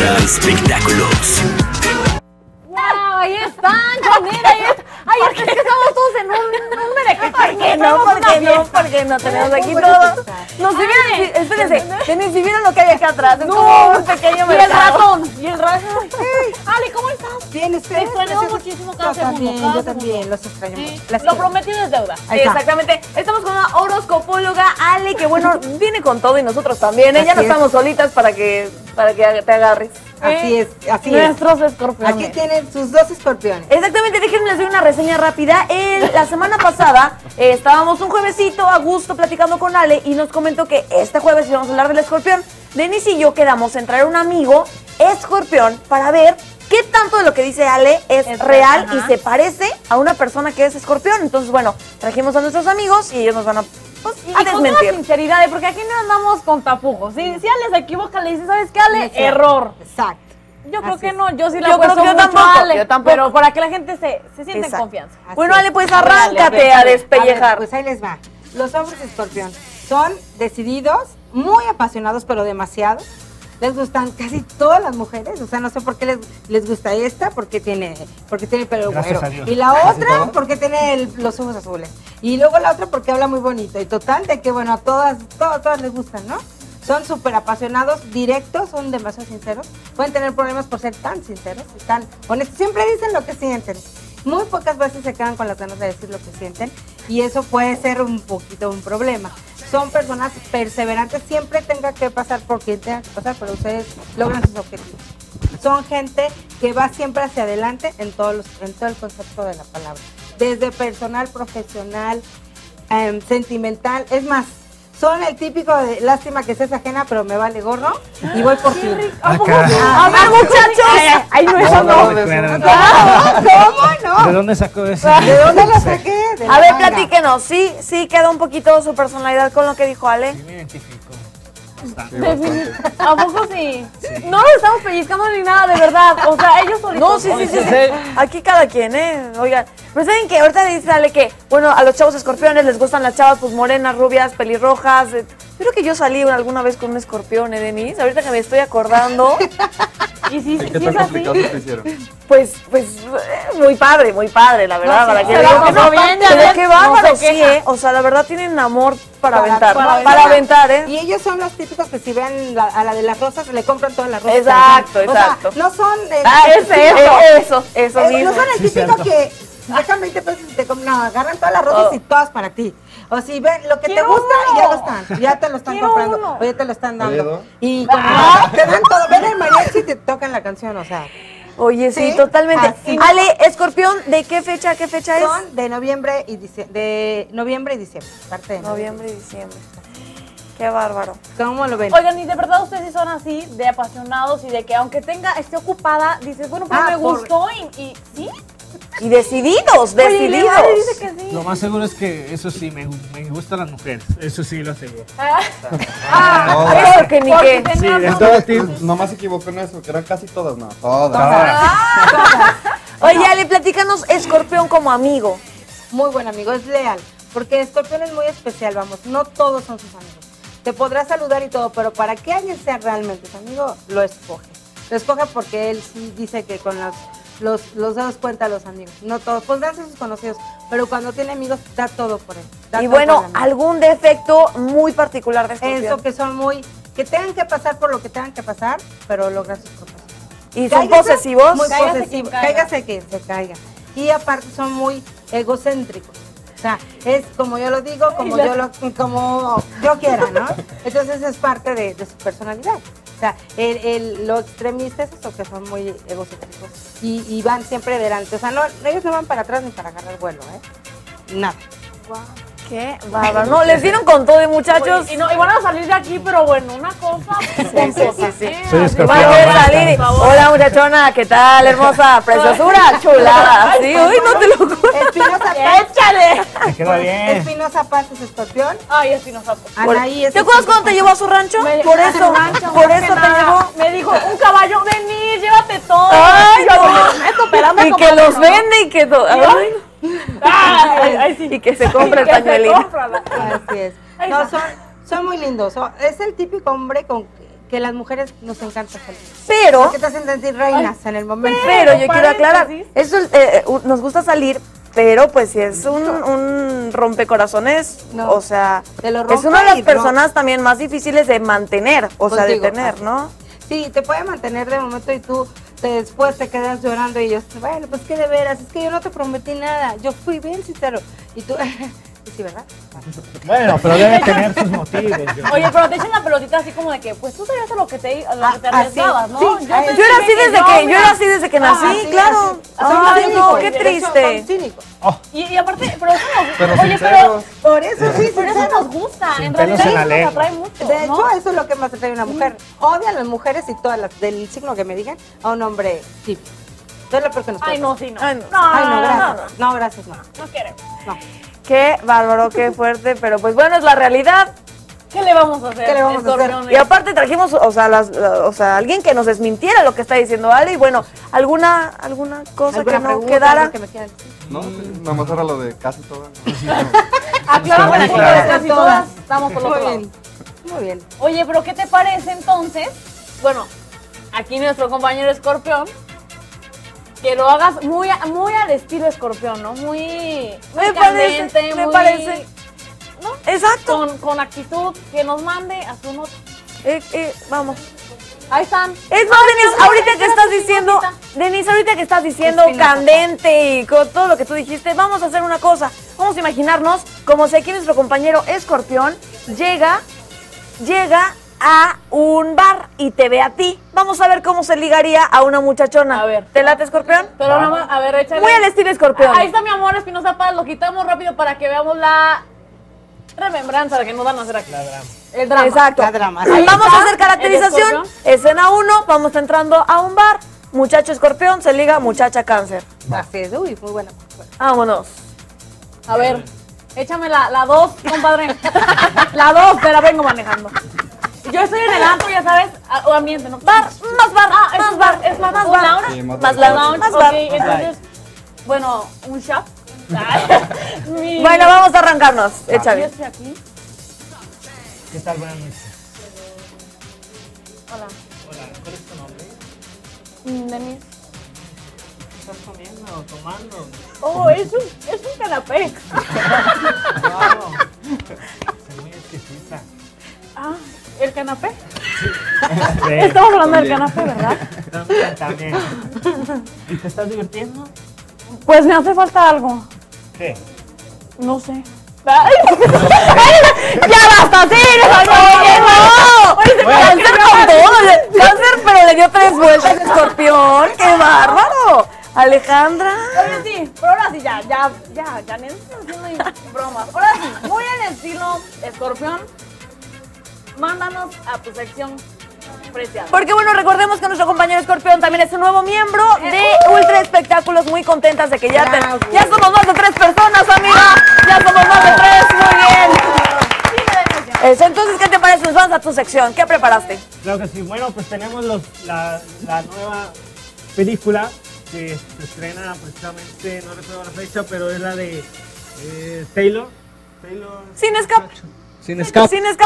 Extra espectáculos. ¡Wow! Ahí están, Janine, ahí están. Ay, es que estamos todos en un, un merequeto. ¿Por qué no? ¿Por qué no? Porque no tenemos aquí todo. No, si vieran, si- espérense, si vieran lo que hay acá atrás, es como un pequeño muchísimo cada Yo también, cada yo segundo. también, los extraño Sí, mucho. Las Lo quiero. prometido es deuda. Ahí está. Exactamente. Estamos con una horoscopóloga, Ale, que bueno, viene con todo y nosotros también. Ella no Así es. estamos solitas para que, para que te agarres. Así es, así es. Nuestros escorpiones. Aquí tienen sus dos escorpiones. Exactamente, déjenme doy una reseña rápida. El- la semana pasada eh, estábamos un juevesito a gusto platicando con Ale y nos comentó que este jueves íbamos a hablar del escorpión. Denise y yo quedamos en traer un amigo escorpión para ver qué tanto de lo que dice Ale es, Es real y se parece a una persona que es escorpión. Entonces, bueno, trajimos a nuestros amigos y ellos nos van a, pues, Y, a y con toda sinceridad, porque aquí no andamos con tapujos. Si, si Ale se equivoca, le dice, ¿sabes qué, Ale? Error. Exacto. Yo creo Así que no, yo sí le Yo creo que yo mucho tampoco, a Ale, yo tampoco. Pero para que la gente se, se sienta en confianza. Así Bueno. Ale, pues ver, arráncate a ver, despellejar. A ver, pues ahí les va. Los hombres escorpión son decididos, muy apasionados, pero demasiado. Les gustan casi todas las mujeres, o sea, no sé por qué les, les gusta esta, porque tiene, porque tiene pelo Gracias güero. Y la otra, todo. porque tiene el- los ojos azules. Y luego la otra, porque habla muy bonito. Y total, de que bueno, a todas, todas, todas les gustan, ¿no? Son súper apasionados, directos, son demasiado sinceros. Pueden tener problemas por ser tan sinceros, y tan honestos. Siempre dicen lo que sienten. Muy pocas veces se quedan con las ganas de decir lo que sienten y eso puede ser un poquito un problema. Son personas perseverantes, siempre tenga que pasar por quien tenga que pasar, pero ustedes logran sus objetivos. Son gente que va siempre hacia adelante en, todo el concepto de la palabra. Desde personal, profesional, em, sentimental. Es más, son el típico de lástima que seas ajena, pero me vale gorro y voy por ti. ¿A poco? Acá. A ver, muchachos. Ay, no, eso no. ¿Cómo ¿De no? dónde sacó eso? ¿De dónde lo saqué? De A ver, platíquenos. Sí, sí, queda un poquito su personalidad con lo que dijo Ale. Sí me identifico. Definit- ¿A poco sí? No nos estamos pellizcando ni nada, de verdad. O sea, ellos solitos. No, sí, sí, sí, sí. Aquí cada quien, ¿eh? Oigan, pero ¿saben que Ahorita dice Ale que, bueno, a los chavos escorpiones les gustan las chavas, pues morenas, rubias, pelirrojas. eh. Creo que yo salí alguna vez con un escorpión, ¿eh, Denise? Ahorita que me estoy acordando, Y sí, ¿Y sí qué es tan así. complicado te hicieron? pues, pues, muy padre, muy padre, la verdad. No, sí, para que pasó no. bien, ya Pero qué bárbaro, sí. ¿eh? O sea, la verdad tienen amor para, Para- aventar, para ¿no? aventar. Para aventar, ¿eh? Y ellos son los típicos que si ven la- a la de las rosas le compran todas las rosas. Exacto, O sea, exacto. no son. eh, Ah, eh, ese, eso, eso, eso eh, mismo. no son el Sí, típico cierto. que dejan 20 pesos y te compran. No, agarran todas las rosas Oh. y todas para ti. O si ven lo que te gusta y ya uno. lo están. Ya te lo están Quiero comprando. uno. O ya te lo están dando. Y como te dan todo. Ven el mariachi y te tocan la canción. O sea, Oye, sí, Sí, totalmente. así. Ale, escorpión, ¿de qué fecha, qué fecha es? son de noviembre y dicie- de noviembre y diciembre. Parte de Noviembre y diciembre. Qué bárbaro. ¿Cómo lo ven? Oigan, y de verdad ustedes sí son así, de apasionados y de que aunque tenga, esté ocupada, dices, bueno, pero Ah, me por- gustó y, y ¿sí? Y decididos, decididos. Levare dice que sí. Lo más seguro es que eso sí, me, me gustan las mujeres. Eso sí lo aseguro. Ah, Eso que ni qué. Sí, Entonces, nomás se equivocó en eso, que eran casi todas, no. Todas. Ah, Oye, Ale, platícanos escorpión como amigo. Muy buen amigo, es leal. Porque Escorpión es muy especial, vamos. No todos son sus amigos. Te podrá saludar y todo, pero para que alguien sea realmente su amigo, lo escoge. Lo escoge porque él sí dice que con los, los, los dedos cuenta a los amigos. No todos, podrán ser sus conocidos, pero cuando tiene amigos, da todo por él. da Y bueno, algún defecto muy particular de escorpión. Eso que son muy. que tengan que pasar por lo que tengan que pasar, pero logran sus cosas. ¿Y son Cáigase, posesivos? Muy Cáigase posesivos. quien caiga. Cáigase que se caiga. Y aparte son muy egocéntricos. O sea, es como yo lo digo, como la- yo lo, como yo quiera, ¿no? Entonces es parte de, de su personalidad. O sea, el, el- lo extremista es eso, que son muy egocéntricos y, y van siempre delante. O sea, no, ellos no van para atrás ni para agarrar vuelo, ¿eh? Nada. Qué bárbaro. No, les dieron con todo, muchachos. Oye, y, no, y van a salir de aquí, pero bueno, una cosa. sí, sí. Van a salir Hola muchachona, ¿qué tal? Hermosa, preciosura, chulada. Sí, uy, no te lo juro. Paz. ¡Échale! Me queda bien. Espinosa Paz es escorpión. Ay, Espinosa. Anaí es ¿Te acuerdas cuando te llevó a su rancho? Me- Por eso, Rancho, por eso te llevó. Me dijo, un caballo, vení, llévate todo. Ay, no. Y que los vende y que todo. Ay, Ay, ay, sí. Y que se compre el pañuelito. compra Así es. No, son, son muy lindos. es el típico hombre con que las mujeres nos encanta salir. Pero, Porque te hacen sentir reinas en el momento. pero yo quiero aclarar, eso eh, eh, nos gusta salir, pero pues si es un, un rompecorazones, No. o sea, es una de las no. personas también más difíciles de mantener, o sea, de tener. ¿no? Sí, te puede mantener de momento y tú te- después te quedas llorando y yo, bueno, pues que de veras, es que yo no te prometí nada, yo fui bien sincero. Y tú, sí, ¿verdad? Bueno, pero debe tener sus motivos. yo. Oye, pero te echan la pelotita así como de que, pues tú sabías a lo que te, a lo que te Ah, así. arriesgabas, ¿no? Sí, Yo, ah, Yo era así desde que, yo era así desde que nací, Ah, sí, claro. así. Son Ay, cínicos, no, qué triste. Cínicos. Y, y aparte, pero eso nos Pero oye, pero. Por eso sí, pero eso sincero. nos gusta. Sin en realidad en eso nos atrae mucho. De hecho, ¿no? eso es lo que más atrae a una mujer. Odia a las mujeres y todas las del signo que me digan a un hombre sí. No es lo peor que nos Ay, no, sí, no. Ay, no. Ay, no, no, gracias. No, gracias, no. no, no queremos. No. Qué bárbaro, qué fuerte, pero pues bueno, es la realidad. ¿Qué le vamos a hacer? ¿Qué le vamos a hacer? Y aparte trajimos, o sea, las, la- o sea, alguien que nos desmintiera lo que está diciendo Ale y bueno, alguna alguna cosa ¿Alguna que no pregunta, quedara. que me quieran decir? No, sí, nada más era lo de casi todas. Aclaramos claro. que casi todas estamos por Muy bien. Muy bien. Oye, pero ¿qué te parece entonces? Bueno, aquí nuestro compañero escorpión, que lo hagas muy, a- muy al estilo escorpión, ¿no? Muy, muy Me candente, parece, me muy- parece. ¿no? Exacto. Con, con actitud, que nos mande a su nota. Eh, eh, vamos. Ahí están. Es más, Denise, ahorita que estás diciendo, Denise, ahorita que estás diciendo candente y con todo lo que tú dijiste, vamos a hacer una cosa. Vamos a imaginarnos como si aquí nuestro compañero escorpión llega, llega a un bar y te ve a ti. Vamos a ver cómo se ligaría a una muchachona. A ver. ¿Te late, escorpión? Pero nada más, a ver, échale. Muy al estilo escorpión. Ahí está mi amor Espinosa Paz, lo quitamos rápido para que veamos la remembranza que nos van a hacer aquí. El drama. Exacto. La drama. Ahí vamos está, a hacer caracterización. Escena 1, vamos entrando a un bar. Muchacho escorpión se liga muchacha cáncer. Así es. Uy, muy buena. Vámonos. A ver, échame la, la dos, compadre. la dos, te la vengo manejando. Yo estoy en el antro, ya sabes, a- o ambiente, ¿no? Bar, más bar, Ah, es más bar, bar, es más más bar. lounge. Sí, más Más bar. lounge, Lounge, más ok, bar. entonces, bueno, un shot. Mi- Bueno, vamos a arrancarnos. Yo Échale. estoy aquí. ¿Qué tal? Buenas noches. Hola. Hola, ¿cuál es tu nombre? Mm, Denise. ¿Qué estás comiendo o tomando? Oh, es un, es un canapé. canapé? Sí. Estamos hablando del canapé, ¿verdad? También, también. ¿Y te estás divirtiendo? Pues me hace falta algo. ¿Qué? No sé. Ay, ya basta, sí, Oye, no. Cáncer con todo. Cáncer, pero le dio tres vueltas escorpión. ¡Qué bárbaro! Alejandra. Oye, sí, pero ahora sí, ya, ya, ya, ya, necesito haciendo bromas. Ahora sí, muy en estilo escorpión, mándanos a tu sección preciada. Porque bueno, recordemos que nuestro compañero Escorpión también es un nuevo miembro de Ultra Espectáculos, muy contentas de que ya, te- Bravo. ya somos más de tres personas, amiga. Ya somos más de tres, muy bien. Eso, entonces, ¿qué te parece? Nos vamos a tu sección. ¿Qué preparaste? Claro que sí. Bueno, pues tenemos los, la, la nueva película que se estrena precisamente, no recuerdo la fecha, pero es la de eh, Taylor. Taylor. Sin escape. Sin escape. Sin escape.